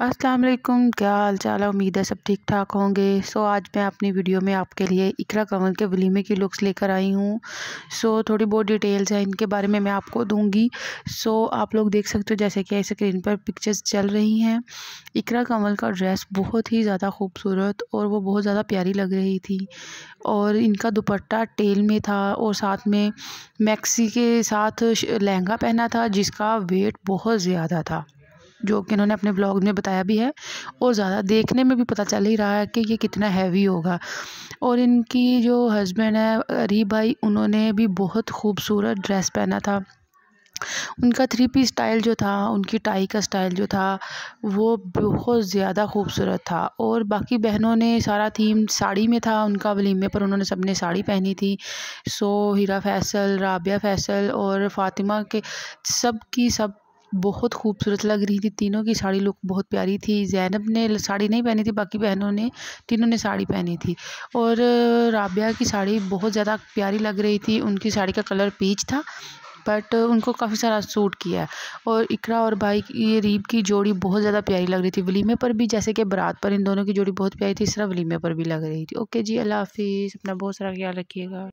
अस्सलाम वालेकुम। क्या हाल चाल है? उम्मीद है सब ठीक ठाक होंगे। सो आज मैं अपनी वीडियो में आपके लिए इकरा कंवल के वलीमे की लुक्स लेकर आई हूँ। सो थोड़ी बहुत डिटेल्स हैं, इनके बारे में मैं आपको दूँगी। सो आप लोग देख सकते हो जैसे कि स्क्रीन पर पिक्चर्स चल रही हैं। इकरा कंवल का ड्रेस बहुत ही ज़्यादा खूबसूरत और वो बहुत ज़्यादा प्यारी लग रही थी। और इनका दुपट्टा टेल में था और साथ में मैक्सी के साथ लहंगा पहना था, जिसका वेट बहुत ज़्यादा था। जो कि इन्होंने अपने ब्लॉग में बताया भी है, और ज़्यादा देखने में भी पता चल ही रहा है कि ये कितना हैवी होगा। और इनकी जो हस्बैंड है अरीब भाई, उन्होंने भी बहुत खूबसूरत ड्रेस पहना था। उनका थ्री पीस स्टाइल जो था, उनकी टाई का स्टाइल जो था, वो बहुत ज़्यादा खूबसूरत था। और बाकी बहनों ने सारा थीम साड़ी में था, उनका वलीमे पर उन्होंने सबने साड़ी पहनी थी। सो, हीरा फैसल, राबिया फैसल और फ़ातिमा के सब की सब बहुत खूबसूरत लग रही थी तीनों की साड़ी। लुक बहुत प्यारी थी। जैनब ने साड़ी नहीं पहनी थी, बाकी बहनों ने, तीनों ने साड़ी पहनी थी। और राबिया की साड़ी बहुत ज़्यादा प्यारी लग रही थी। उनकी साड़ी का कलर पीच था, बट उनको काफ़ी सारा सूट किया और इकरा और भाई ये रीब की जोड़ी बहुत ज़्यादा प्यारी लग रही थी। वलीमे पर भी, जैसे कि बरात पर, इन दोनों की जोड़ी बहुत प्यारी थी, इस तरह वलीमे पर भी लग रही थी। ओके जी, अल्लाह हाफिज़। अपना बहुत सारा ख्याल रखिएगा।